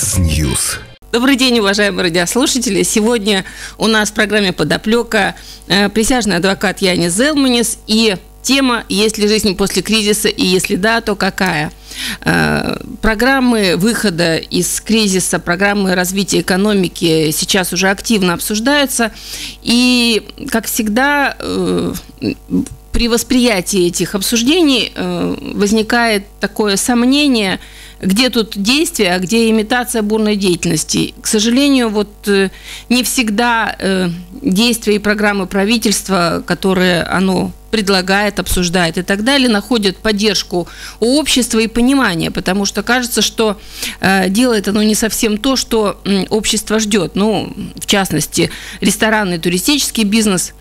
X-News. Добрый день, уважаемые радиослушатели. Сегодня у нас в программе «Подоплека» э, присяжный адвокат Янис Зелманис и тема «Есть ли жизнь после кризиса?» и если да, то какая? Э, программы выхода из кризиса, программы развития экономики сейчас уже активно обсуждаются. И, как всегда, э, при восприятии этих обсуждений возникает такое сомнение – где тут действие, а где имитация бурной деятельности. К сожалению, вот э, не всегда э, действия и программы правительства, которые оно предлагает, обсуждает и так далее, находят поддержку у общества и понимание, потому что кажется, что э, делает оно не совсем то, что общество ждет. Ну, в частности, ресторанный туристический бизнес –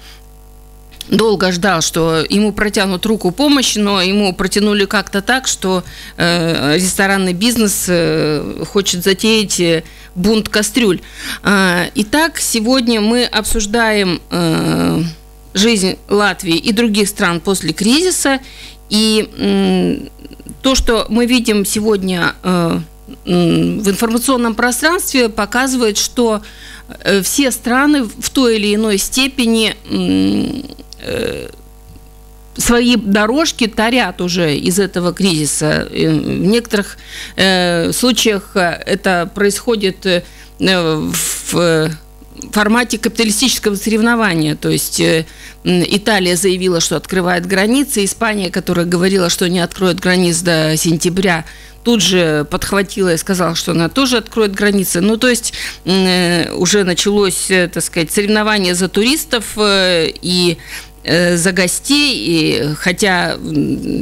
долго ждал, что ему протянут руку помощи, но ему протянули как-то так, что э, ресторанный бизнес э, хочет затеять э, бунт кастрюль. Э, итак, сегодня мы обсуждаем э, жизнь Латвии и других стран после кризиса. И э, то, что мы видим сегодня э, в информационном пространстве, показывает, что э, все страны в той или иной степени свои дорожки тарят уже из этого кризиса. В некоторых э, случаях это происходит э, в формате капиталистического соревнования. То есть Италия заявила, что открывает границы, Испания, которая говорила, что не откроет границ до сентября, тут же подхватила и сказала, что она тоже откроет границы. Ну, то есть уже началось, так сказать, соревнование за туристов и Э, за гостей, и хотя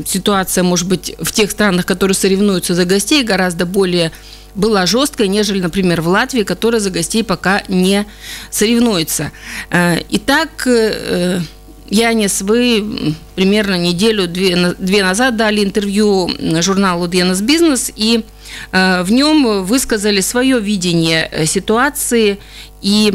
ситуация, может быть, в тех странах, которые соревнуются за гостей, гораздо более была жесткая, нежели, например, в Латвии, которая за гостей пока не соревнуется. Э, итак, э, Янис, вы примерно неделю-две две назад дали интервью журналу «Денис Бизнес», и в нем высказали свое видение ситуации и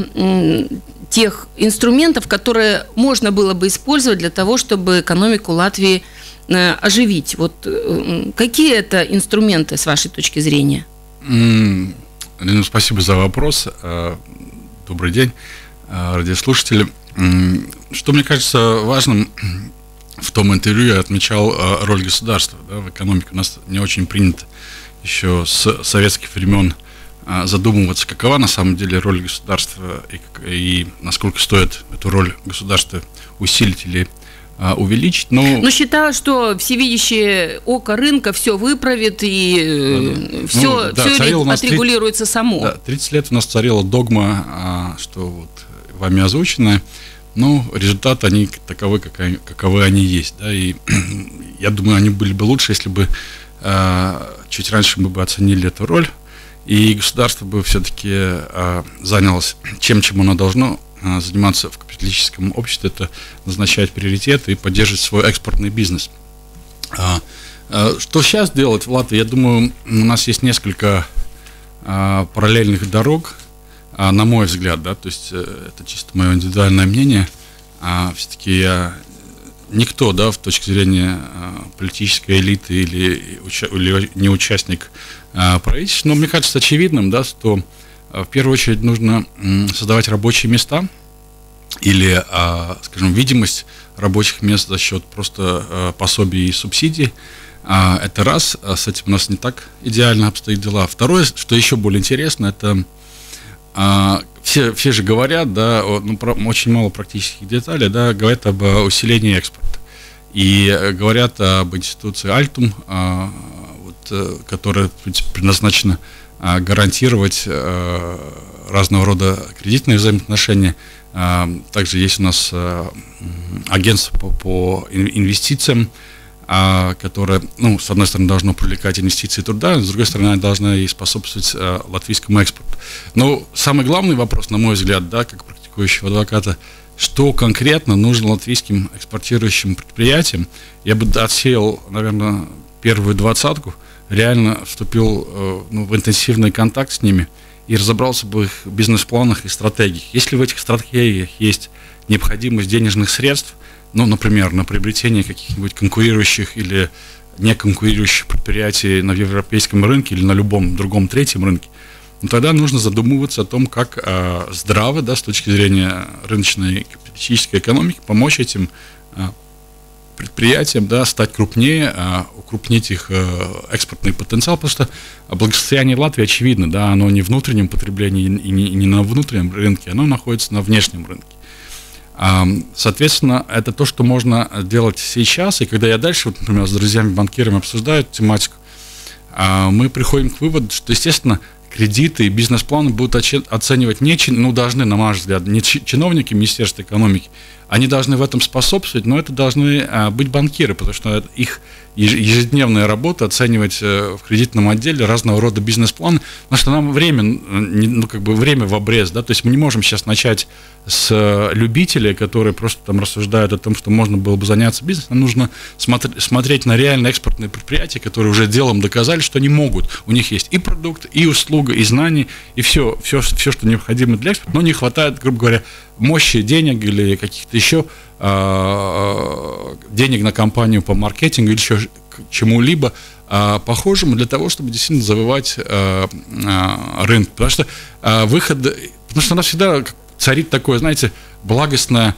тех инструментов, которые можно было бы использовать для того, чтобы экономику Латвии э, оживить. Вот э, какие это инструменты с вашей точки зрения? Лена, спасибо за вопрос. Э, добрый день, радиослушатели. Что мне кажется важным в том интервью я отмечал роль государства да, в экономике. У нас не очень принято еще с советских времен а, задумываться, какова на самом деле роль государства и, и насколько стоит эту роль государства усилить или а, увеличить. Но... но считалось, что всевидящее око рынка все выправит и все, ну, да, все отрегулируется 30, само. Да, 30 лет у нас царила догма, а, что вот вами озвучено, но результаты они таковы, каковы они есть. Да, и я думаю, они были бы лучше, если бы чуть раньше мы бы оценили эту роль и государство бы все-таки а, занялось чем, чем оно должно а, заниматься в капиталистическом обществе, это назначать приоритеты и поддерживать свой экспортный бизнес. А, а, что сейчас делать в Латвии? Я думаю, у нас есть несколько а, параллельных дорог, а, на мой взгляд, да, то есть э, это чисто мое индивидуальное мнение. А, все-таки я никто, да, в точке зрения а, политической элиты или, или не участник а, правительства, но мне кажется очевидным, да, что а, в первую очередь нужно создавать рабочие места или, скажем, видимость рабочих мест за счет просто пособий и субсидий. Это раз, с этим у нас не так идеально обстоит дела. Второе, что еще более интересно, это все, все же говорят, да, ну, про, очень мало практических деталей, да, говорят об усилении экспорта. И э, говорят об институции Альтум, а, вот, э, которая предназначена а, гарантировать а, разного рода кредитные взаимоотношения. Также есть у нас агентство по, по инвестициям, которое, ну, с одной стороны, должно привлекать инвестиции труда, с другой стороны, должна и способствовать латвийскому экспорту. Но самый главный вопрос, на мой взгляд, да, как практикующего адвоката, что конкретно нужно латвийским экспортирующим предприятиям. Я бы отсеял, наверное, первую двадцатку, реально вступил э, ну, в интенсивный контакт с ними и разобрался бы в их бизнес-планах и стратегиях. Если в этих стратегиях есть необходимость денежных средств, ну, например, на приобретение каких-нибудь конкурирующих или не конкурирующих предприятий на европейском рынке или на любом другом третьем рынке, но тогда нужно задумываться о том, как э, здраво, да, с точки зрения рыночной капиталистической экономики, помочь этим э, предприятиям да, стать крупнее, э, укрупнить их э, экспортный потенциал, потому что благосостояние Латвии очевидно, да, оно не внутреннем потреблении и не, и не на внутреннем рынке, оно находится на внешнем рынке. Соответственно, это то, что можно делать сейчас. И когда я дальше, вот, например, с друзьями-банкирами обсуждаю тематику, а, мы приходим к выводу, что, естественно, кредиты и бизнес-планы будут оценивать не, ну, должны, на мой взгляд, не чиновники Министерства экономики, они должны в этом способствовать, но это должны а, быть банкиры, потому что их ежедневная работа оценивать э, в кредитном отделе разного рода бизнес-планы, потому что нам время, ну, как бы время в обрез, да, то есть мы не можем сейчас начать с э, любителей, которые просто там рассуждают о том, что можно было бы заняться бизнесом, нужно смотри, смотреть на реально экспортные предприятия, которые уже делом доказали, что они могут. У них есть и продукт, и услуга, и знания, и все, все, все что необходимо для экспорта, но не хватает, грубо говоря, мощи денег или каких-то еще а, денег на компанию по маркетингу или еще чему-либо а, похожему для того, чтобы действительно завоевать а, рынок. Потому что выход, потому что у нас всегда царит такое, знаете, благостное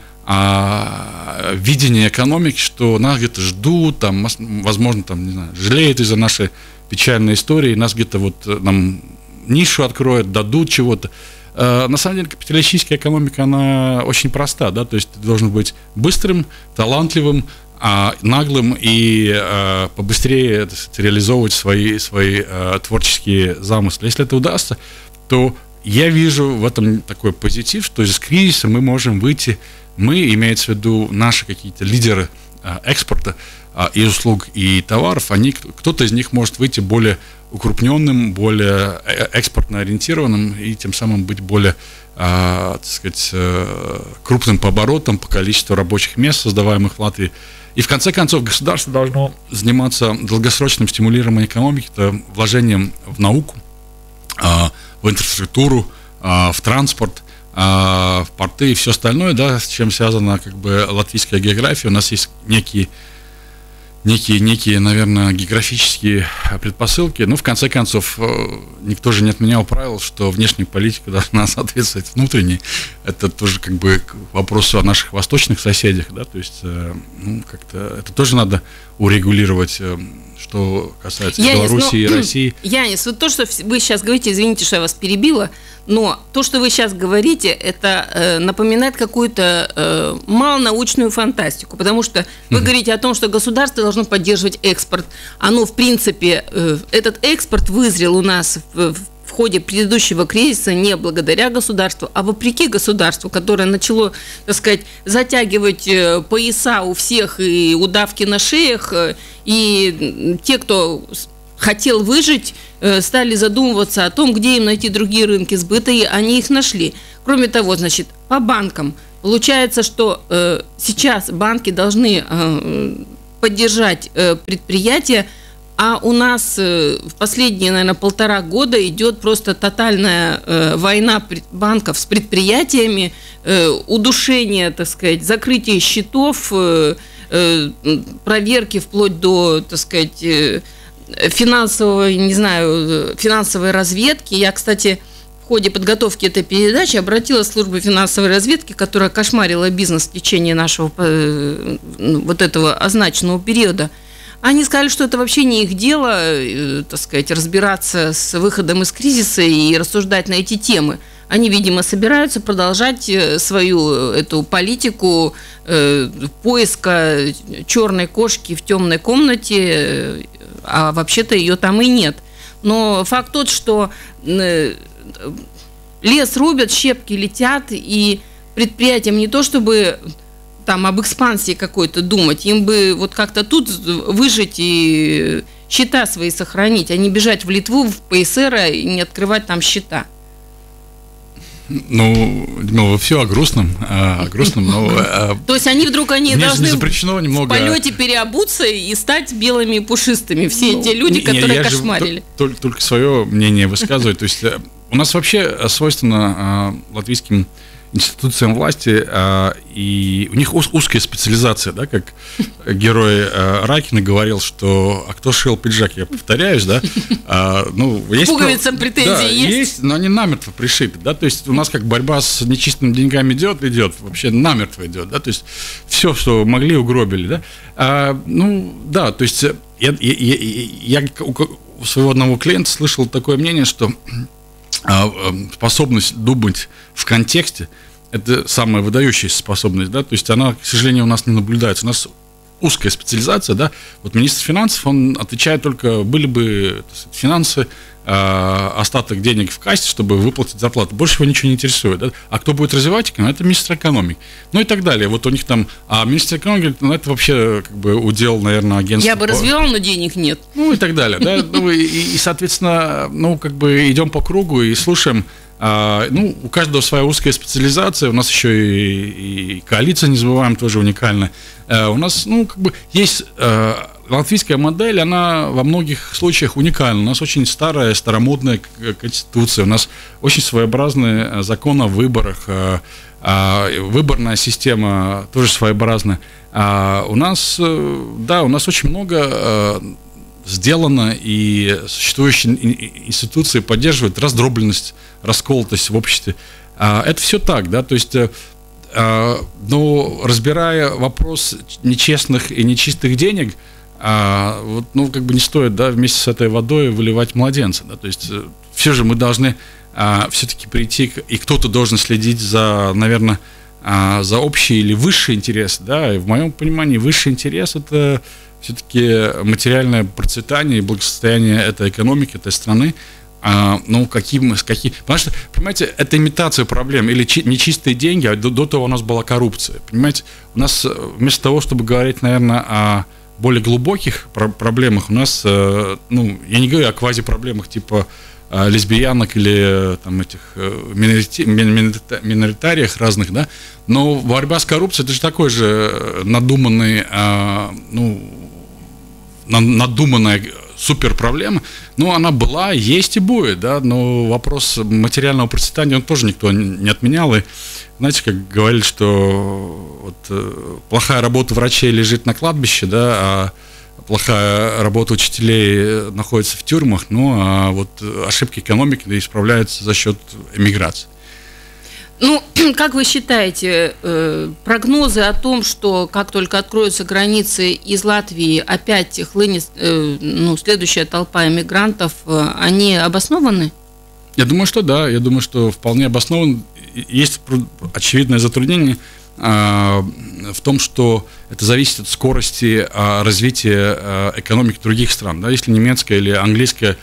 видение экономики, что нас где-то ждут, там, возможно, там, не знаю, жалеют из-за нашей печальной истории, нас где-то вот нам нишу откроют, дадут чего-то. Э, на самом деле капиталистическая экономика, она очень проста, да, то есть ты должен быть быстрым, талантливым, а, наглым и а, побыстрее сказать, реализовывать свои, свои а, творческие замыслы. Если это удастся, то я вижу в этом такой позитив, что из кризиса мы можем выйти, мы, имеется в виду наши какие-то лидеры а, экспорта а, и услуг, и товаров, они, кто-то из них может выйти более укрупненным, более э, экспортно ориентированным и тем самым быть более, а, так сказать, э, крупным по оборотам, по количеству рабочих мест, создаваемых в Латвии. И в конце концов государство должно заниматься долгосрочным стимулированием экономики, это вложением в науку, а, в инфраструктуру, а, в транспорт, в порты и все остальное, да, с чем связана как бы латвийская география. У нас есть некие некие, некие, наверное, географические предпосылки. Ну, в конце концов, э, никто же не отменял правил, что внешняя политика должна соответствовать внутренней. Это тоже как бы к вопросу о наших восточных соседях, да, то есть, э, ну, как-то это тоже надо урегулировать, э, что касается Янис, Белоруссии но, и России. Янис, вот то, что вы сейчас говорите, извините, что я вас перебила, но то, что вы сейчас говорите, это э, напоминает какую-то э, малонаучную фантастику, потому что вы говорите о том, что государство должно поддерживать экспорт. Оно, в принципе, э, этот экспорт вызрел у нас в, в в ходе предыдущего кризиса не благодаря государству, а вопреки государству, которое начало, так сказать, затягивать э, пояса у всех и удавки на шеях, э, и те, кто хотел выжить, э, стали задумываться о том, где им найти другие рынки сбыта, и они их нашли. Кроме того, значит, по банкам получается, что э, сейчас банки должны э, поддержать предприятия, а у нас в последние, наверное, полтора года идет просто тотальная война банков с предприятиями, удушение, так сказать, закрытие счетов, проверки вплоть до, так сказать, финансовой, не знаю, финансовой разведки. Я, кстати, в ходе подготовки этой передачи обратилась в службу финансовой разведки, которая кошмарила бизнес в течение нашего э, вот этого означенного периода. Они сказали, что это вообще не их дело, э, так сказать, разбираться с выходом из кризиса и рассуждать на эти темы. Они, видимо, собираются продолжать э, свою эту политику поиска черной кошки в темной комнате а вообще-то ее там и нет. Но факт тот, что э, лес рубят, щепки летят, и предприятиям не то чтобы там об экспансии какой-то думать, им бы вот как-то тут выжить и счета свои сохранить, а не бежать в Литву, в ПСР и не открывать там счета. Ну, ну, все о грустном, о грустном, но... А, То есть они вдруг они должны запрещено немного... в полете переобуться и стать белыми и пушистыми, все ну, те люди, которые кошмарили. Только, свое мнение высказываю. То есть э, у нас вообще свойственно а, латвийским институциям власти, и у них узкая специализация, да, как герой Ракина говорил, что «а кто шил пиджак?» Я повторяюсь, да. Ну, есть Пуговицам претензии да, есть? есть, но они намертво пришиты, да, то есть у нас как борьба с нечистыми деньгами идет, идет, вообще намертво идет, да, то есть все, что могли, угробили, да. А, ну, да, то есть я, я, я, я у своего одного клиента слышал такое мнение, что а, а, способность думать в контексте это самая выдающаяся способность, да, то есть она, к сожалению, у нас не наблюдается. У нас узкая специализация, да, вот министр финансов, он отвечает только, были бы сказать, финансы, э, остаток денег в кассе, чтобы выплатить зарплату. Больше его ничего не интересует. Да? А кто будет развивать экономику? Это министр экономики. Ну и так далее. Вот у них там, а министр экономики говорит, ну это вообще как бы удел, наверное, агентства. Я бы развивал, но денег нет. Ну и так далее. Да? Ну, и, и, соответственно, ну как бы идем по кругу и слушаем, а, ну, у каждого своя узкая специализация. У нас еще и, и коалиция, не забываем, тоже уникальная. А, у нас, ну, как бы есть а, латвийская модель, она во многих случаях уникальна. У нас очень старая, старомодная конституция, у нас очень своеобразный закон о выборах, выборная система тоже своеобразная. У нас, э, да, у нас очень много сделано, и существующие институции поддерживают раздробленность, расколотость в обществе. А, это все так, да, то есть, э, а, но разбирая вопрос нечестных и нечистых денег, а, вот, ну, как бы не стоит, да, вместе с этой водой выливать младенца, да, то есть, э, все же мы должны все-таки прийти, и кто-то должен следить за, наверное, за общий или высший интерес, да, и в моем понимании высший интерес это все-таки материальное процветание и благосостояние этой экономики, этой страны, а, ну, каким, с каким... Потому что, понимаете, это имитация проблем или чи, нечистые деньги, а до, до того у нас была коррупция. Понимаете, у нас э, вместо того, чтобы говорить, наверное, о более глубоких про- проблемах, у нас, э, ну, я не говорю о квази-проблемах типа э, лесбиянок или там этих минорити, миноритариях разных, да, но борьба с коррупцией это же такой же надуманный, ну, надуманная супер проблема, ну, она была, есть и будет, да, но вопрос материального процветания, он тоже никто не отменял, и знаете, как говорили, что вот, э, плохая работа врачей лежит на кладбище, да, а плохая работа учителей находится в тюрьмах, ну, а вот ошибки экономики исправляются за счет эмиграции. Ну, как вы считаете, э, прогнозы о том, что как только откроются границы из Латвии, опять хлынет э, ну, следующая толпа иммигрантов, э, они обоснованы? Я думаю, что да. Я думаю, что вполне обоснован. Есть очевидное затруднение в том, что это зависит от скорости развития экономики других стран. Да? Если немецкая или английская,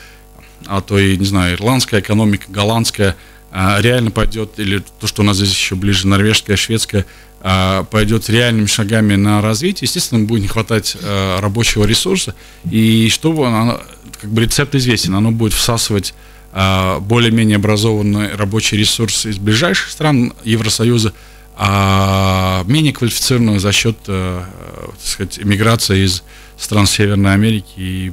а то и, не знаю, ирландская экономика, голландская – а, реально пойдет, или то, что у нас здесь еще ближе, норвежская, шведская, а, пойдет реальными шагами на развитие, естественно, будет не хватать а, рабочего ресурса. И чтобы оно, как бы рецепт известен, оно будет всасывать более-менее образованный рабочий ресурс из ближайших стран Евросоюза, а менее квалифицированного за счет, так сказать, иммиграции из стран Северной Америки, и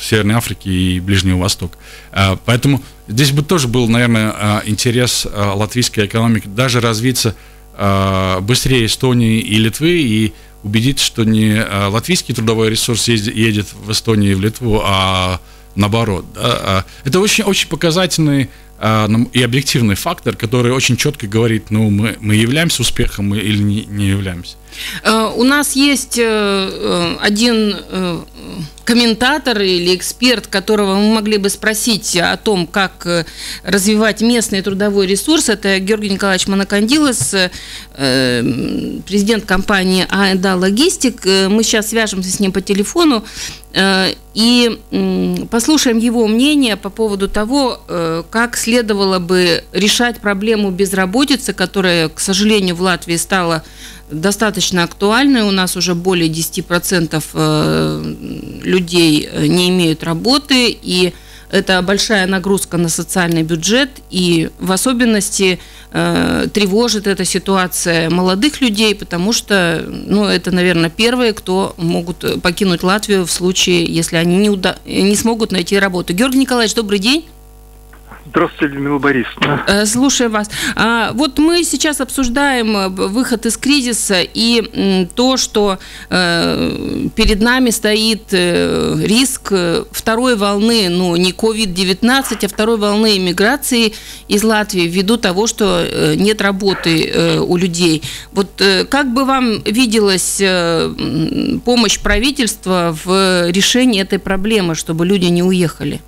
Северной Африки и Ближнего Востока. А, поэтому здесь бы тоже был, наверное, а, интерес а, латвийской экономики даже развиться быстрее Эстонии и Литвы и убедиться, что не латвийский трудовой ресурс едет в Эстонию и в Литву, а наоборот. Это очень, очень показательный и объективный фактор, который очень четко говорит, ну, мы, мы являемся успехом или не, не являемся. Э, у нас есть э, э, один комментатор или эксперт, которого мы могли бы спросить о том, как развивать местный трудовой ресурс. Это Георгий Николаевич Монакандилос, президент компании АЭДА Логистик. Мы сейчас свяжемся с ним по телефону и послушаем его мнение по поводу того, как следовало бы решать проблему безработицы, которая, к сожалению, в Латвии стала достаточно актуальны. У нас уже более 10% э, людей э, не имеют работы, и это большая нагрузка на социальный бюджет, и в особенности э, тревожит эта ситуация молодых людей, потому что, ну, это, наверное, первые, кто могут покинуть Латвию в случае, если они не, уда- не смогут найти работу. Георгий Николаевич, добрый день. Здравствуйте, Людмила Борисовна. Э, слушаю вас. А, вот мы сейчас обсуждаем э, выход из кризиса и то, что э, перед нами стоит риск второй волны, ну не COVID-19, а второй волны иммиграции из Латвии ввиду того, что нет работы у людей. Вот как бы вам виделась помощь правительства в решении этой проблемы, чтобы люди не уехали?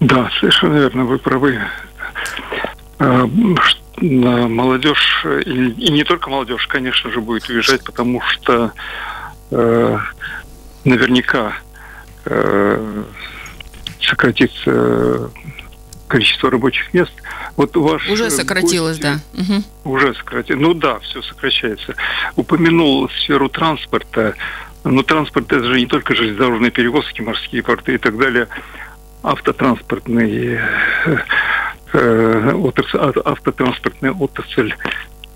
Да, совершенно верно, вы правы. А, молодежь, и не только молодежь, конечно же, будет уезжать, потому что э, наверняка э, сократится количество рабочих мест. Вот ваш уже сократилось, гость, да. Угу. Уже сократилось. Ну да, все сокращается. Упомянул сферу транспорта. Но транспорт это же не только железнодорожные перевозки, морские порты и так далее автотранспортный э, отрасль, автотранспортная отрасль,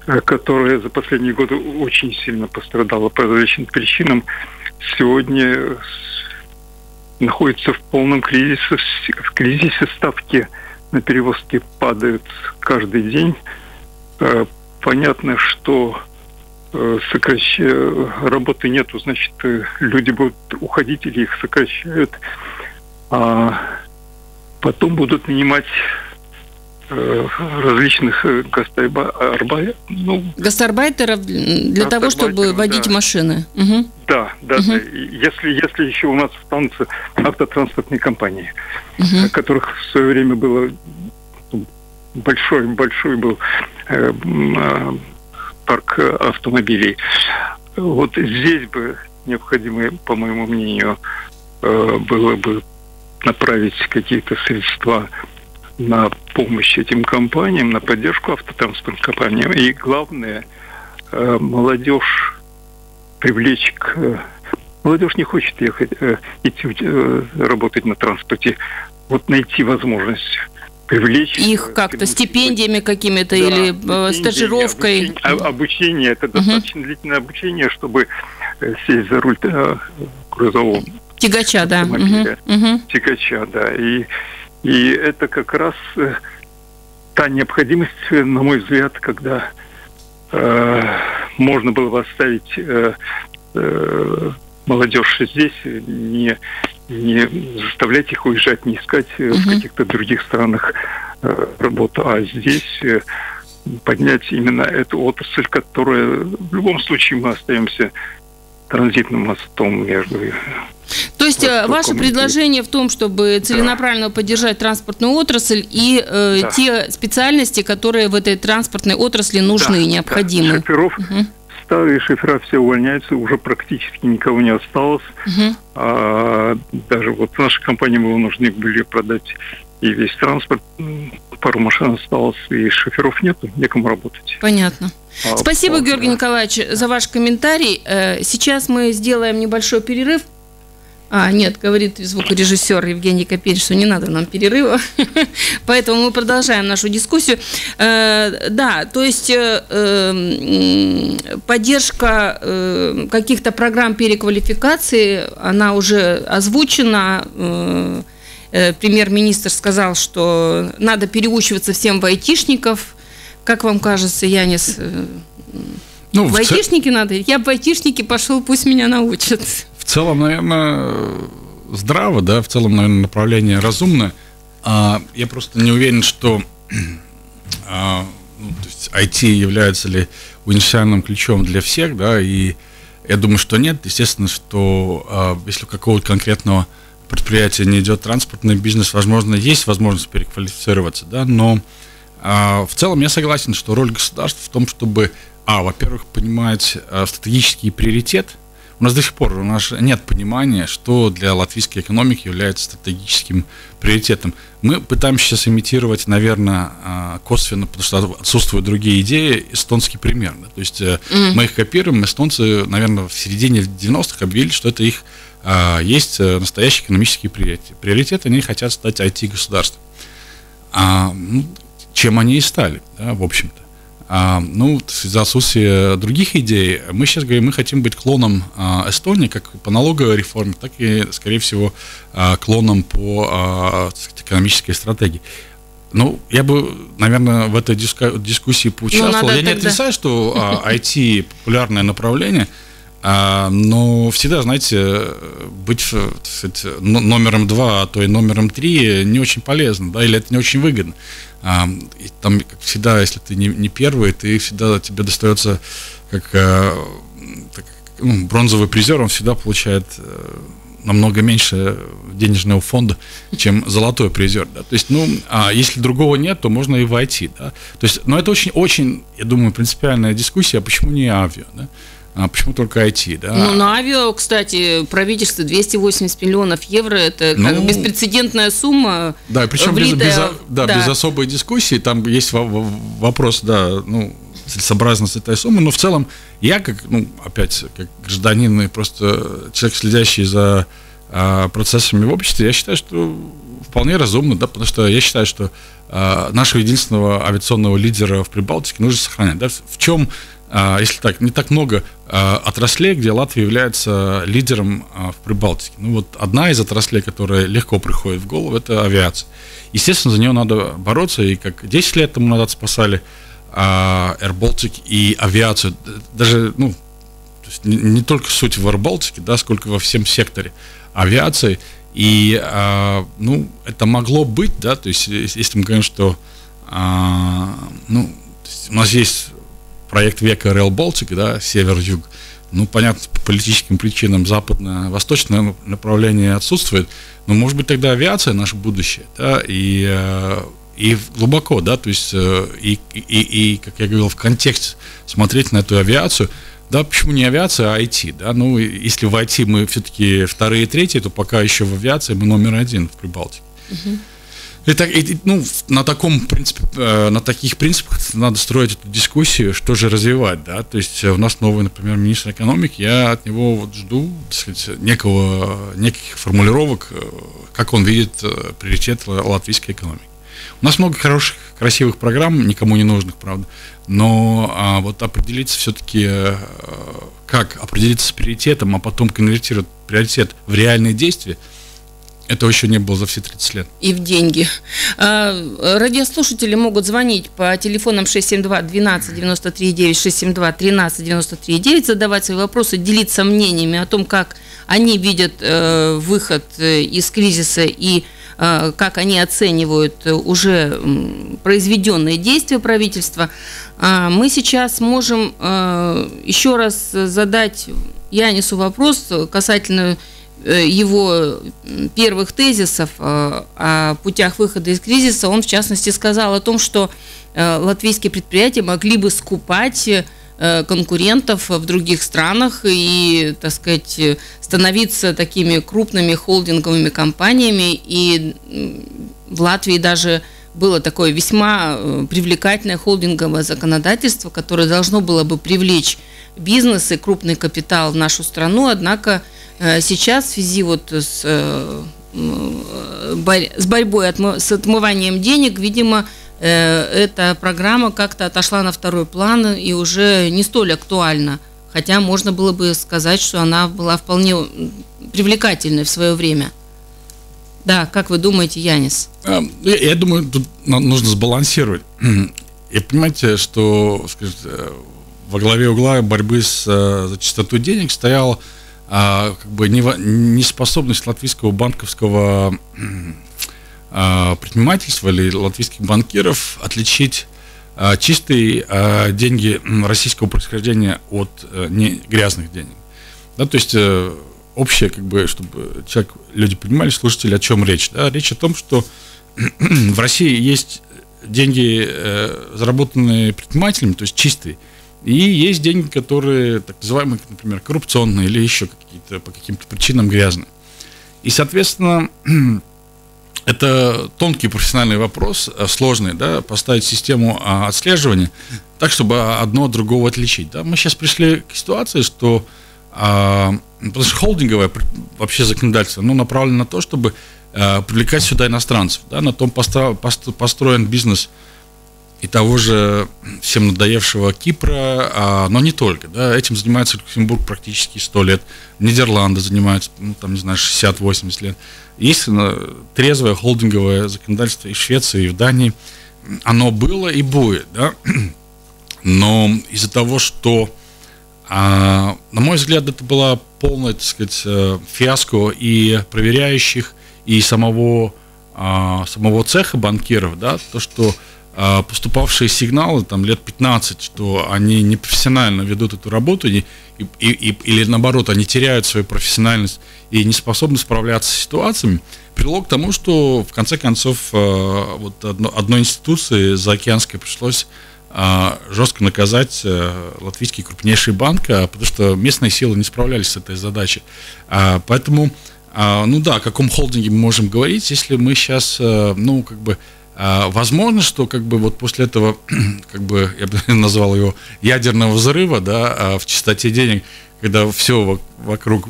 э, которая за последние годы очень сильно пострадала по различным причинам, сегодня находится в полном кризисе, в кризисе ставки на перевозки падают каждый день. Э, понятно, что сокращ... работы нету, значит, люди будут уходить или их сокращают а потом будут нанимать э, различных э, гастарбайтеров, ну, гастарбайтеров для того, чтобы водить да. машины. Угу. Да, да, угу. да. Если, если еще у нас останутся автотранспортные компании, угу. которых в свое время было ну, большой, большой был э, э, парк автомобилей. Вот здесь бы необходимо, по моему мнению, э, было бы направить какие-то средства на помощь этим компаниям, на поддержку автотранспортным компаниям. И главное, э, молодежь привлечь к... Э, молодежь не хочет ехать, э, идти работать на транспорте. Вот найти возможность привлечь их как-то стипендиями какими-то да, или стажировкой. Обучение, обучение это угу. достаточно длительное обучение, чтобы сесть за руль грузового Тягача, да. Угу. Тягача, да. И, и это как раз э, та необходимость, на мой взгляд, когда э, можно было бы оставить э, э, молодежь здесь, не, не заставлять их уезжать, не искать угу. в каких-то других странах э, работу, а здесь э, поднять именно эту отрасль, которая в любом случае мы остаемся транзитным мостом между то есть э, ваше предложение в том, чтобы целенаправленно да. поддержать транспортную отрасль и э, да. те специальности, которые в этой транспортной отрасли нужны да, и необходимы. Да. Шоферов, угу. старые шофера все увольняются, уже практически никого не осталось. Угу. А, даже вот нашей компании мы нужны были продать и весь транспорт, пару машин осталось, и шоферов нету, некому работать. Понятно. А, Спасибо, вот, Георгий да. Николаевич, за ваш комментарий. Э, сейчас мы сделаем небольшой перерыв. А, нет, говорит звукорежиссер Евгений Копень, что не надо нам перерыва. Поэтому мы продолжаем нашу дискуссию. Э, да, то есть э, э, поддержка э, каких-то программ переквалификации, она уже озвучена. Э, премьер-министр сказал, что надо переучиваться всем в айтишников. Как вам кажется, Янис? Э, ну, в айтишники ц... надо? Я в айтишники пошел, пусть меня научат. В целом, наверное, здраво, да, в целом, наверное, направление разумное. А, я просто не уверен, что а, ну, то есть IT является ли универсальным ключом для всех, да, и я думаю, что нет. Естественно, что а, если у какого-то конкретного предприятия не идет транспортный бизнес, возможно, есть возможность переквалифицироваться, да, но а, в целом я согласен, что роль государства в том, чтобы, а, во-первых, понимать а, стратегический приоритет – у нас до сих пор у нас нет понимания, что для латвийской экономики является стратегическим приоритетом. Мы пытаемся сейчас имитировать, наверное, а, косвенно, потому что отсутствуют другие идеи, эстонский пример. То есть mm. мы их копируем, эстонцы, наверное, в середине 90-х объявили, что это их есть э, настоящий экономический приоритет. Приоритет, они хотят стать IT-государством. А, ну, чем они и стали, да, в общем-то. А, ну, из-за отсутствия других идей, мы сейчас говорим, мы хотим быть клоном а, Эстонии, как по налоговой реформе, так и, скорее всего, а, клоном по а, экономической стратегии. Ну, я бы, наверное, в этой дискуссии поучаствовал. Ну, я не тогда... отрицаю, что IT а, популярное направление, а, но всегда, знаете, быть сказать, номером два, а то и номером три не очень полезно, да, или это не очень выгодно. А, и там, как всегда, если ты не, не первый, ты всегда тебе достается как э, так, ну, бронзовый призер, он всегда получает э, намного меньше денежного фонда, чем золотой призер. Да? То есть, ну, а если другого нет, то можно и войти. Да? То есть, но это очень-очень, я думаю, принципиальная дискуссия, а почему не авиа? Да? А почему только IT, да? Ну, на авиа, кстати, правительство 280 миллионов евро, это ну, как беспрецедентная сумма. Да, причем без, без, да, да. без особой дискуссии, там есть вопрос, да, ну, целесообразность этой суммы, но в целом я, как, ну, опять, как гражданин и просто человек, следящий за а, процессами в обществе, я считаю, что вполне разумно, да, потому что я считаю, что а, нашего единственного авиационного лидера в Прибалтике нужно сохранять. Да, в чем если так, не так много а, отраслей, где Латвия является лидером а, в Прибалтике. Ну вот одна из отраслей, которая легко приходит в голову, это авиация. Естественно, за нее надо бороться, и как 10 лет тому назад спасали Air Baltic и авиацию, даже, ну, то есть не только суть в Air Baltic, да, сколько во всем секторе авиации. И, ну, это могло быть, да, то есть если мы говорим, что, ну, у нас есть проект века Rail Baltic, да, север-юг, ну, понятно, по политическим причинам западно-восточное направление отсутствует, но, может быть, тогда авиация наше будущее, да, и, э, и глубоко, да, то есть, э, и, и, и, как я говорил, в контексте смотреть на эту авиацию, да, почему не авиация, а IT, да, ну, если в IT мы все-таки вторые и третьи, то пока еще в авиации мы номер один в Прибалтике. Uh-huh. Это, ну, на таком принципе, э, на таких принципах надо строить эту дискуссию, что же развивать, да. То есть у нас новый, например, министр экономики, я от него вот жду, так сказать, некого, неких формулировок, э, как он видит э, приоритет латвийской экономики. У нас много хороших, красивых программ, никому не нужных, правда. Но а, вот определиться все-таки, как определиться с приоритетом, а потом конвертировать приоритет в реальные действия – этого еще не было за все 30 лет. И в деньги. А, радиослушатели могут звонить по телефонам 672 12 93 9, 672 13 93 9, задавать свои вопросы, делиться мнениями о том, как они видят э, выход э, из кризиса и э, как они оценивают уже произведенные действия правительства. А, мы сейчас можем э, еще раз задать Янису вопрос касательно Э, его первых тезисов э, о путях выхода из кризиса, он в частности сказал о том, что э, латвийские предприятия могли бы скупать конкурентов в других странах и, так сказать, становиться такими крупными холдинговыми компаниями. И в Латвии даже было такое весьма привлекательное холдинговое законодательство, которое должно было бы привлечь бизнес и крупный капитал в нашу страну, однако Э, сейчас в связи вот с, э, с борьбой с отмыванием денег, видимо, э, эта программа как-то отошла на второй план и уже не столь актуальна. Хотя можно было бы сказать, что она была вполне привлекательной в свое время. Да, как вы думаете, Янис? Я, я думаю, тут нужно сбалансировать. И понимаете, что скажите, во главе угла борьбы с, за чистоту денег стоял а, как бы неспособность латвийского банковского а, предпринимательства или латвийских банкиров отличить а, чистые а, деньги российского происхождения от а, не грязных денег. Да, то есть а, общее, как бы, чтобы человек, люди понимали, слушатели, о чем речь. Да? Речь о том, что в России есть деньги, э, заработанные предпринимателями, то есть чистые, и есть деньги, которые, так называемые, например, коррупционные или еще какие-то по каким-то причинам грязные. И, соответственно, это тонкий профессиональный вопрос, э, сложный, да, поставить систему а, отслеживания так, чтобы одно от другого отличить. Да. Мы сейчас пришли к ситуации, что а, потому что холдинговое вообще законодательство ну, направлено на то, чтобы а, привлекать сюда иностранцев. Да, на том постро, построен бизнес и того же всем надоевшего Кипра, а, но не только. Да, этим занимается Люксембург практически 100 лет. Нидерланды занимаются, ну, там, не знаю, 60-80 лет. Есть трезвое холдинговое законодательство и в Швеции, и в Дании. Оно было и будет, да. Но из-за того, что, а, на мой взгляд, это была полная, так сказать, э, фиаско и проверяющих, и самого, а, самого цеха банкиров, да, то, что поступавшие сигналы там лет 15, что они непрофессионально ведут эту работу и, и, и, или наоборот, они теряют свою профессиональность и не способны справляться с ситуациями, привело к тому, что в конце концов а, вот одно, одной институции заокеанской пришлось а, жестко наказать э, латвийский крупнейший банк, потому что местные силы не справлялись с этой задачей. Поэтому, ну да, о каком холдинге мы можем говорить, если мы сейчас, э, ну, как бы а, возможно, что как бы вот после этого, как бы я бы назвал его ядерного взрыва, да, а, в чистоте денег, когда все вокруг,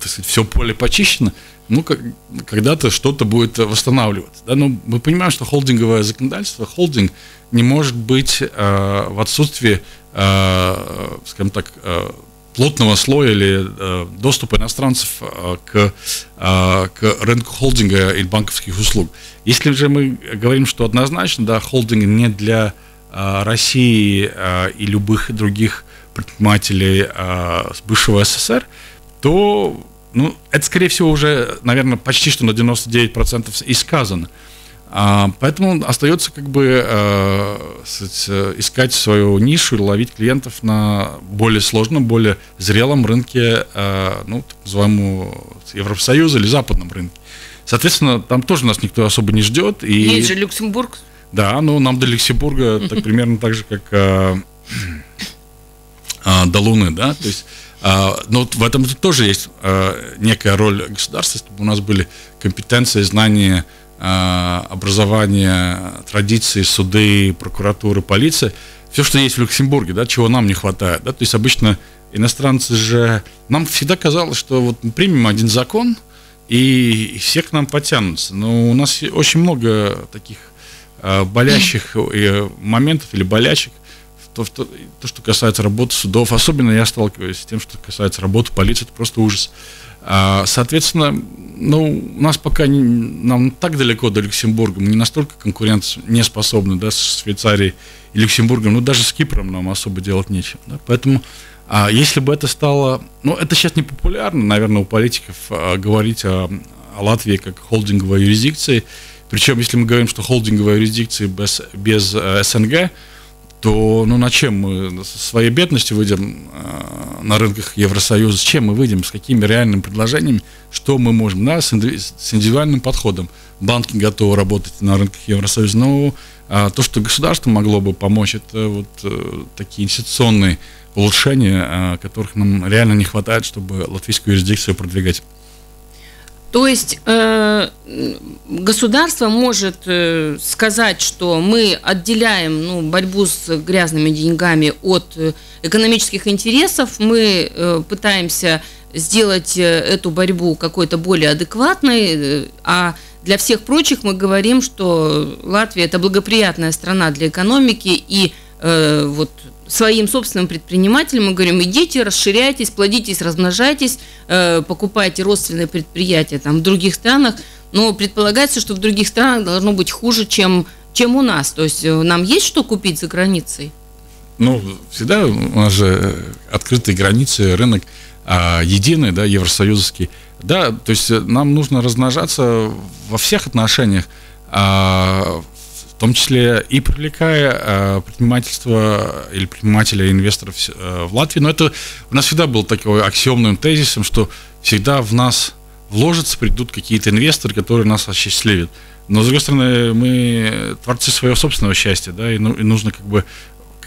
так сказать, все поле почищено, ну, как, когда-то что-то будет восстанавливаться. Да? Но мы понимаем, что холдинговое законодательство, холдинг не может быть э, в отсутствии, э, скажем так, э, плотного слоя или э, доступа иностранцев э, к, э, к рынку холдинга и банковских услуг. Если же мы говорим, что однозначно, да, холдинг не для э, России э, и любых других предпринимателей э, бывшего СССР, то ну, это, скорее всего, уже, наверное, почти что на 99% и сказано. А, поэтому остается как бы э, сказать, искать свою нишу, ловить клиентов на более сложном, более зрелом рынке, э, ну, так называемого Евросоюза или западном рынке. Соответственно, там тоже нас никто особо не ждет. И... Есть же Люксембург. Да, ну нам до Люксембурга так примерно так же, как э, э, до Луны, да, то есть но в этом тоже есть некая роль государства, чтобы у нас были компетенции, знания, а, образование, традиции, суды, прокуратура, полиция, все, что есть в Люксембурге, да, чего нам не хватает. Да? То есть обычно иностранцы же... Нам всегда казалось, что вот мы примем один закон, и все к нам потянутся. Но у нас очень много таких э, болящих э, моментов или болячек, то, то, то, что касается работы судов, особенно я сталкиваюсь с тем, что касается работы полиции, это просто ужас. А, соответственно, ну, у нас пока не, нам так далеко до Люксембурга, мы не настолько конкурент не способны, да, с Швейцарией и Люксембургом, ну, даже с Кипром нам особо делать нечего, да, поэтому а если бы это стало, ну, это сейчас не популярно, наверное, у политиков а, говорить о, о Латвии как холдинговой юрисдикции, причем, если мы говорим, что холдинговая юрисдикция без, без э, СНГ, то ну на чем мы своей бедностью выйдем э, на рынках Евросоюза, с чем мы выйдем, с какими реальными предложениями, что мы можем, да, с, инди- с индивидуальным подходом. Банки готовы работать на рынках Евросоюза, но э, то, что государство могло бы помочь, это вот э, такие институционные улучшения, э, которых нам реально не хватает, чтобы латвийскую юрисдикцию продвигать. То есть э, государство может э, сказать, что мы отделяем ну, борьбу с грязными деньгами от э, экономических интересов, мы э, пытаемся сделать э, эту борьбу какой-то более адекватной, э, а для всех прочих мы говорим, что Латвия это благоприятная страна для экономики и э, вот своим собственным предпринимателям мы говорим, идите, расширяйтесь, плодитесь, размножайтесь, э, покупайте родственные предприятия там, в других странах, но предполагается, что в других странах должно быть хуже, чем, чем у нас. То есть э, нам есть что купить за границей? Ну, всегда у нас же э, открытые границы, рынок а, единый, да, евросоюзский. Да, то есть нам нужно размножаться во всех отношениях. А, в том числе и привлекая э, предпринимательство или предпринимателя, инвесторов э, в Латвии. Но это у нас всегда был такой аксиомным тезисом, что всегда в нас вложатся, придут какие-то инвесторы, которые нас осчастливят. Но, с другой стороны, мы творцы своего собственного счастья, да, и, ну, и нужно как бы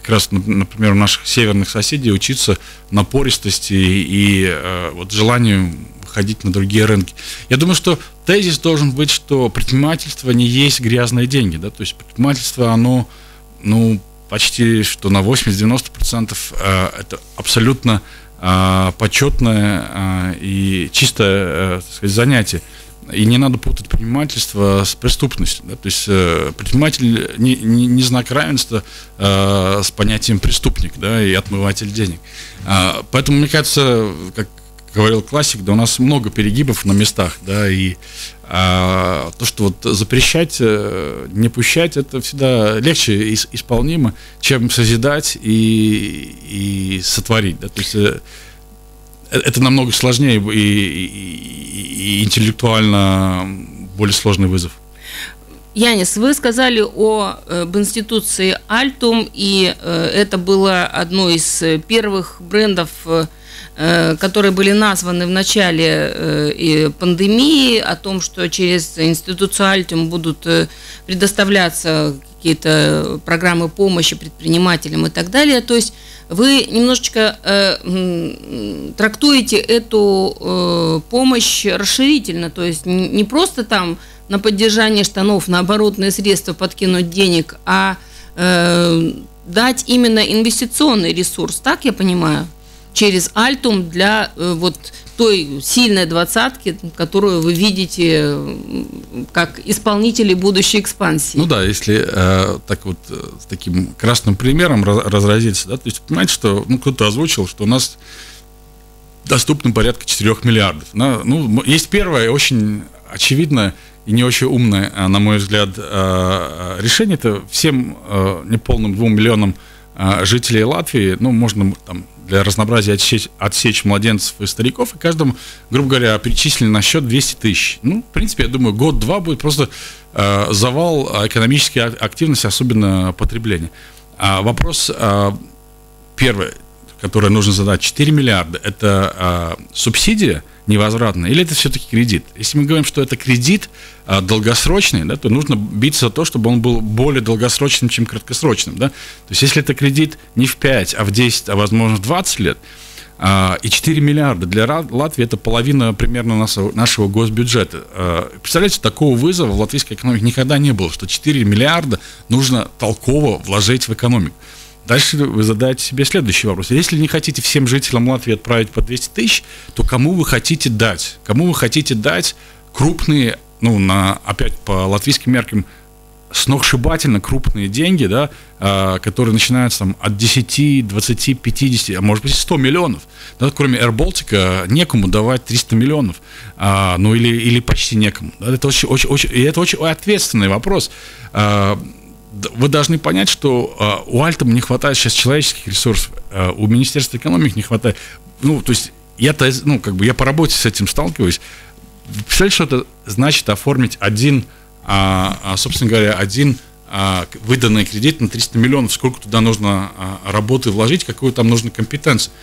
как раз, например, у наших северных соседей учиться напористости и, э, вот желанию выходить на другие рынки. Я думаю, что тезис должен быть, что предпринимательство не есть грязные деньги, да, то есть предпринимательство, оно, ну, почти что на 80-90% э, это абсолютно э, почетное э, и чистое э, сказать, занятие. И не надо путать предпринимательство с преступностью. Да? То есть э, предприниматель не, не, не знак равенства э, с понятием преступник да, и отмыватель денег. А, поэтому, мне кажется, как говорил классик, да у нас много перегибов на местах, да, и а, то, что вот запрещать, э, не пущать, это всегда легче исполнимо, чем созидать и, и сотворить, да, то есть э, это намного сложнее и, и, и интеллектуально более сложный вызов. Янис, вы сказали о, об институции Altum, и это было одно из первых брендов, которые были названы в начале пандемии, о том, что через институцию Altum будут предоставляться какие-то программы помощи предпринимателям и так далее. То есть вы немножечко э, трактуете эту э, помощь расширительно, то есть не просто там на поддержание штанов, на оборотные средства подкинуть денег, а э, дать именно инвестиционный ресурс, так я понимаю? через Альтум для э, вот той сильной двадцатки, которую вы видите как исполнители будущей экспансии. Ну да, если э, так вот э, с таким красным примером разразиться, да, то есть понимаете, что ну, кто-то озвучил, что у нас доступно порядка 4 миллиардов. На, ну, есть первое, очень очевидное и не очень умное, э, на мой взгляд, э, решение. Это всем неполным двум миллионам жителей Латвии, ну, можно там для разнообразия отсечь, отсечь младенцев и стариков, и каждому, грубо говоря, перечислили на счет 200 тысяч. Ну, в принципе, я думаю, год-два будет просто э, завал экономической активности, особенно потребления. А вопрос э, первый, который нужно задать, 4 миллиарда, это э, субсидия – невозвратно, или это все-таки кредит? Если мы говорим, что это кредит а, долгосрочный, да, то нужно биться за то, чтобы он был более долгосрочным, чем краткосрочным. Да? То есть если это кредит не в 5, а в 10, а возможно в 20 лет, а, и 4 миллиарда для Латвии это половина примерно нашего, госбюджета. А, представляете, такого вызова в латвийской экономике никогда не было, что 4 миллиарда нужно толково вложить в экономику. Дальше вы задаете себе следующий вопрос. Если не хотите всем жителям Латвии отправить по 200 тысяч, то кому вы хотите дать? Кому вы хотите дать крупные, ну, на, опять по латвийским меркам, сногсшибательно крупные деньги, да, э, которые начинаются там, от 10, 20, 50, а может быть 100 миллионов. Да, кроме Air некому давать 300 миллионов, э, ну или, или почти некому. Да, это очень, очень, очень, и это очень ответственный вопрос. Э, вы должны понять, что э, у Альтома не хватает сейчас человеческих ресурсов, э, у Министерства экономики не хватает. Ну, то есть я-то, ну, как бы я по работе с этим сталкиваюсь. Представляете, что это значит оформить один, а, а, собственно говоря, один а, выданный кредит на 300 миллионов, сколько туда нужно а, работы вложить, какую там нужно компетенцию.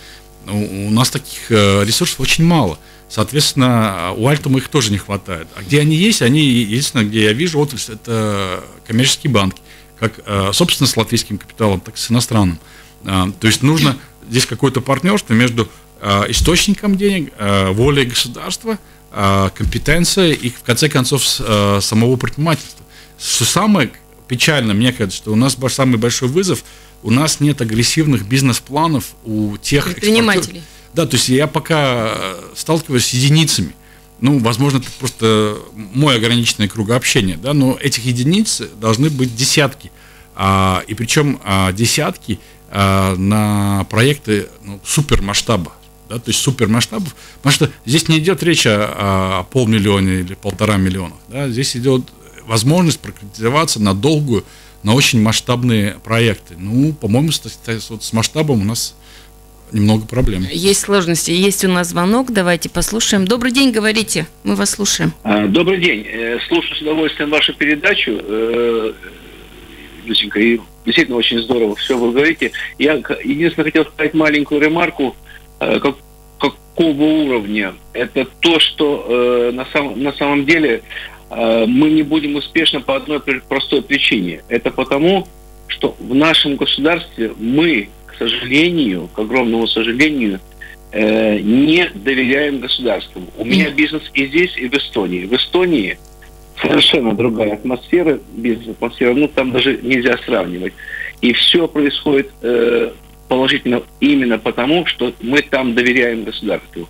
У, у нас таких а, ресурсов очень мало. Соответственно, у Альтума их тоже не хватает. А где они есть, они, единственное, где я вижу отрасль, это коммерческие банки как, э, собственно, с латвийским капиталом, так и с иностранным. Э, то есть нужно здесь какое-то партнерство между э, источником денег, волей государства, компетенцией и, в конце концов, самого предпринимательства. Что самое печальное, мне кажется, что у нас самый большой вызов, у нас нет агрессивных бизнес-планов у тех предпринимателей. Да, то есть я пока сталкиваюсь с единицами – ну, возможно, это просто мой ограниченный круг общения, да, но этих единиц должны быть десятки. А, и причем а, десятки а, на проекты ну, супер масштаба. Да, то есть супер масштабов, потому что здесь не идет речь о, о полмиллиона или полтора миллиона. Да, здесь идет возможность проконкретизоваться на долгую, на очень масштабные проекты. Ну, по-моему, с, с, с масштабом у нас немного проблем. Есть сложности. Есть у нас звонок. Давайте послушаем. Добрый день, говорите. Мы вас слушаем. А, добрый день. Э, слушаю с удовольствием вашу передачу. Э, Люсенька, и действительно очень здорово все вы говорите. Я единственное хотел сказать маленькую ремарку, э, как, какого уровня. Это то, что на, самом на самом деле мы не будем успешны по одной простой причине. Это потому, что в нашем государстве мы сожалению, к огромному сожалению, э, не доверяем государству. У меня бизнес и здесь, и в Эстонии. В Эстонии совершенно другая атмосфера, бизнес-атмосфера, ну там даже нельзя сравнивать. И все происходит э, положительно именно потому, что мы там доверяем государству.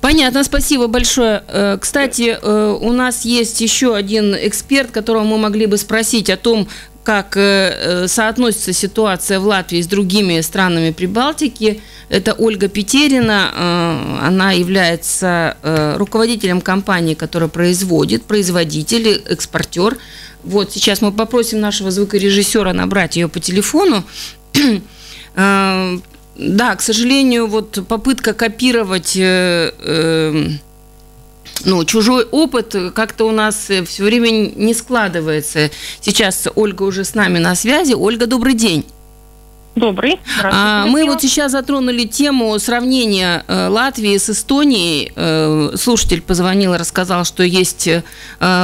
Понятно, спасибо большое. Э, кстати, э, у нас есть еще один эксперт, которого мы могли бы спросить о том, как э, соотносится ситуация в Латвии с другими странами Прибалтики. Это Ольга Петерина. Она является руководителем компании, которая производит, производитель, экспортер. Вот сейчас мы попросим нашего звукорежиссера набрать ее по телефону. Да, к сожалению, вот попытка копировать э, э, ну, чужой опыт как-то у нас все время не складывается. Сейчас Ольга уже с нами на связи. Ольга, добрый день. Добрый. А, мы вот сейчас затронули тему сравнения э, Латвии с Эстонией. Э, слушатель позвонил и рассказал, что есть э,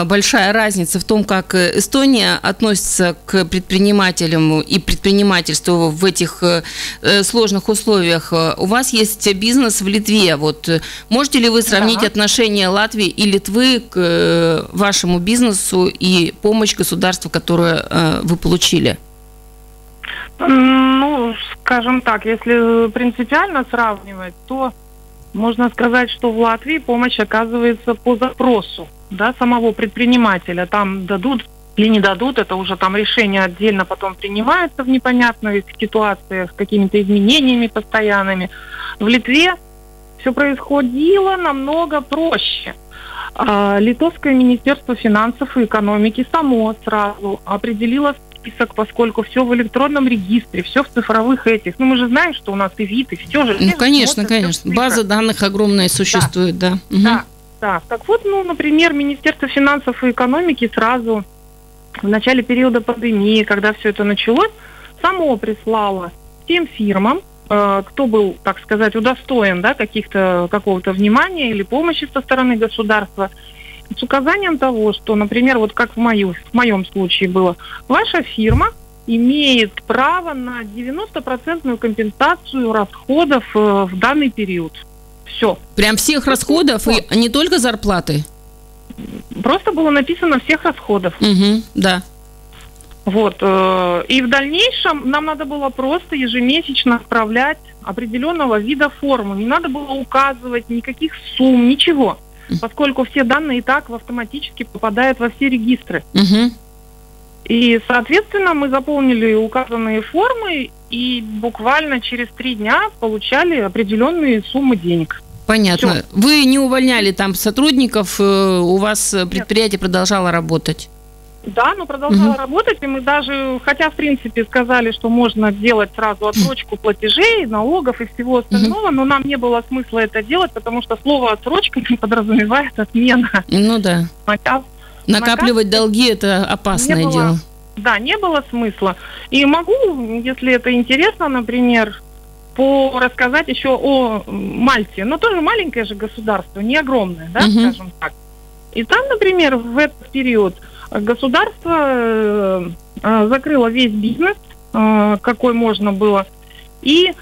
большая разница в том, как Эстония относится к предпринимателям и предпринимательству в этих сложных условиях. У вас есть бизнес в Литве. Вот можете ли вы сравнить да. отношение Латвии и Литвы к вашему бизнесу и помощь государства, которую вы получили? Ну, скажем так, если принципиально сравнивать, то можно сказать, что в Латвии помощь оказывается по запросу да, самого предпринимателя. Там дадут или не дадут, это уже там решение отдельно потом принимается в непонятных ситуациях с какими-то изменениями постоянными. В Литве все происходило намного проще. А, Литовское министерство финансов и экономики само сразу определило список, поскольку все в электронном регистре, все в цифровых этих. Ну, мы же знаем, что у нас и вид, и все же. Ну, конечно, конечно. База данных огромная существует, да. Да, угу. да, да. Так вот, ну, например, Министерство финансов и экономики сразу в начале периода пандемии, когда все это началось, само прислало тем фирмам, э, кто был, так сказать, удостоен да, каких-то, какого-то внимания или помощи со стороны государства, с указанием того, что, например, вот как в, мою, в моем случае было, ваша фирма имеет право на 90% компенсацию расходов э, в данный период. Все. Прям всех расходов, и не только зарплаты? Просто было написано всех расходов. Угу, да. Вот. Э, и в дальнейшем нам надо было просто ежемесячно отправлять определенного вида форму. Не надо было указывать никаких сумм, ничего поскольку все данные и так автоматически попадают во все регистры. Угу. И, соответственно, мы заполнили указанные формы и буквально через три дня получали определенные суммы денег. Понятно. Все. Вы не увольняли там сотрудников, э, у вас предприятие Нет. продолжало работать? Да, но продолжала угу. работать, и мы даже, хотя, в принципе, сказали, что можно делать сразу отсрочку платежей, налогов и всего остального, угу. но нам не было смысла это делать, потому что слово отсрочка не подразумевает отмена. Ну да. Накап... Накапливать накап... долги это опасное было, дело. Да, не было смысла. И могу, если это интересно, например, по рассказать еще о Мальте. Но тоже маленькое же государство, не огромное, да, угу. скажем так. И там, например, в этот период Государство э, э, закрыло весь бизнес, э, какой можно было, и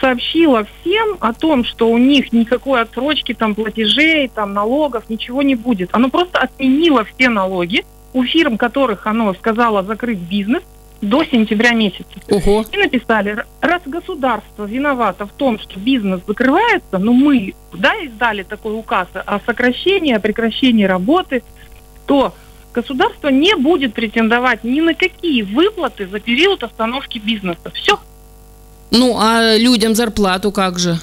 сообщила всем о том, что у них никакой отсрочки там платежей, там налогов, ничего не будет. Оно просто отменило все налоги у фирм, которых оно сказало закрыть бизнес до сентября месяца. Ого. И написали, раз государство виновато в том, что бизнес закрывается, но мы да, издали такой указ о сокращении, о прекращении работы, то государство не будет претендовать ни на какие выплаты за период остановки бизнеса. Все. Ну, а людям зарплату как же?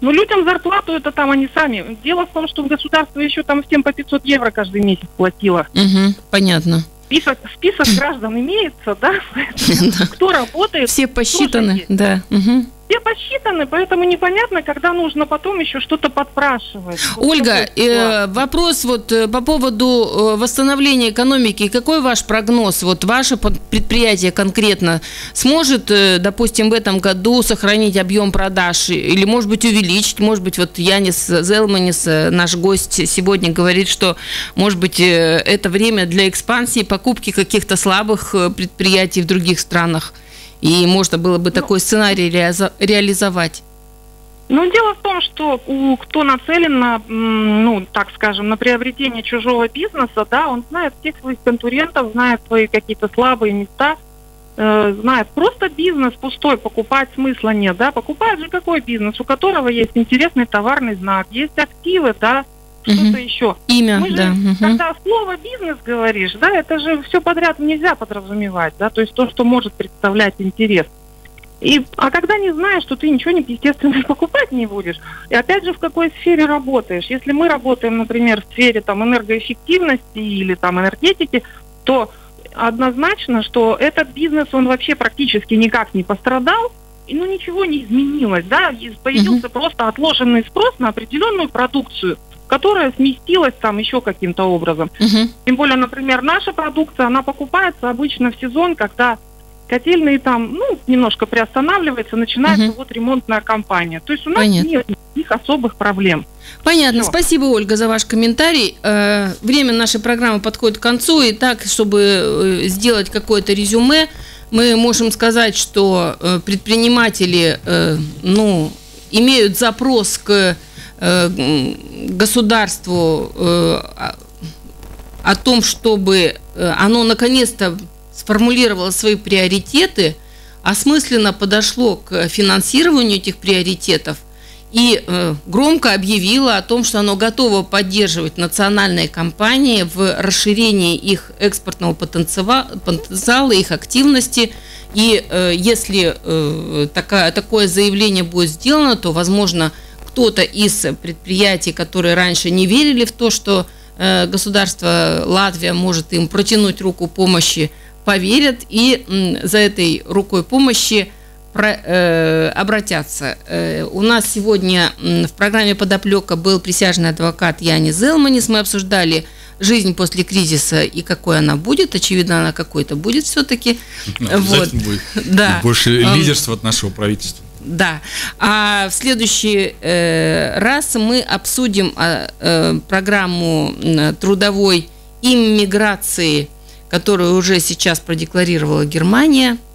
Ну, людям зарплату это там они сами. Дело в том, что государство еще там всем по 500 евро каждый месяц платило. Угу, понятно. Список, список граждан имеется, да? Кто работает? Все посчитаны, да. Угу все посчитаны, поэтому непонятно, когда нужно потом еще что-то подпрашивать. Ольга, э, вопрос вот э, по поводу э, восстановления экономики. Какой ваш прогноз? Вот ваше предприятие конкретно сможет, э, допустим, в этом году сохранить объем продаж или, может быть, увеличить? Может быть, вот Янис Зелманис, наш гость сегодня, говорит, что, может быть, это время для экспансии, покупки каких-то слабых предприятий в других странах. И можно было бы такой сценарий реализовать. Ну, дело в том, что у кто нацелен на, ну, так скажем, на приобретение чужого бизнеса, да, он знает всех своих конкурентов, знает свои какие-то слабые места. э, знает, просто бизнес пустой, покупать смысла нет, да, покупает же какой бизнес, у которого есть интересный товарный знак, есть активы, да, что-то еще. Имя, Мы да. Угу. Когда слово бизнес говоришь, да, это же все подряд нельзя подразумевать, да, то есть то, что может представлять интерес. И, а когда не знаешь, что ты ничего, не, естественно, покупать не будешь. И опять же, в какой сфере работаешь. Если мы работаем, например, в сфере там, энергоэффективности или там, энергетики, то однозначно, что этот бизнес, он вообще практически никак не пострадал, и ну ничего не изменилось, да, появился uh-huh. просто отложенный спрос на определенную продукцию, которая сместилась там еще каким-то образом. Uh-huh. Тем более, например, наша продукция, она покупается обычно в сезон, когда котельные там, ну, немножко приостанавливается, начинается uh-huh. вот ремонтная кампания. То есть у нас Понятно. нет никаких особых проблем. Понятно. Все. Спасибо, Ольга, за ваш комментарий. Э, время нашей программы подходит к концу, и так, чтобы э, сделать какое-то резюме, мы можем сказать, что э, предприниматели, ну, имеют запрос к государству о том, чтобы оно наконец-то сформулировало свои приоритеты, осмысленно подошло к финансированию этих приоритетов – и э, громко объявила о том, что оно готово поддерживать национальные компании в расширении их экспортного потенциала, их активности. И э, если э, такое заявление будет сделано, то, возможно, кто-то из предприятий, которые раньше не верили в то, что э, государство Латвия может им протянуть руку помощи, поверят и за этой рукой помощи э, обратятся. Э, у нас сегодня в программе «Подоплека» был присяжный адвокат Янис Зелманис. Мы обсуждали жизнь после кризиса и какой она будет. Очевидно, она какой-то будет все-таки. Ну, вот. будет. Да. И больше лидерства от нашего правительства. Да. А в следующий э, раз мы обсудим э, э, программу трудовой иммиграции, которую уже сейчас продекларировала Германия –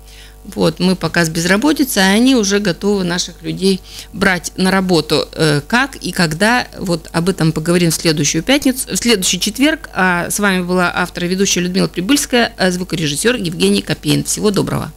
вот, мы пока с безработицей, а они уже готовы наших людей брать на работу. Э, как и когда, вот об этом поговорим в следующую пятницу, в следующий четверг. А с вами была автор и ведущая Людмила Прибыльская, а звукорежиссер Евгений Копейн. Всего доброго.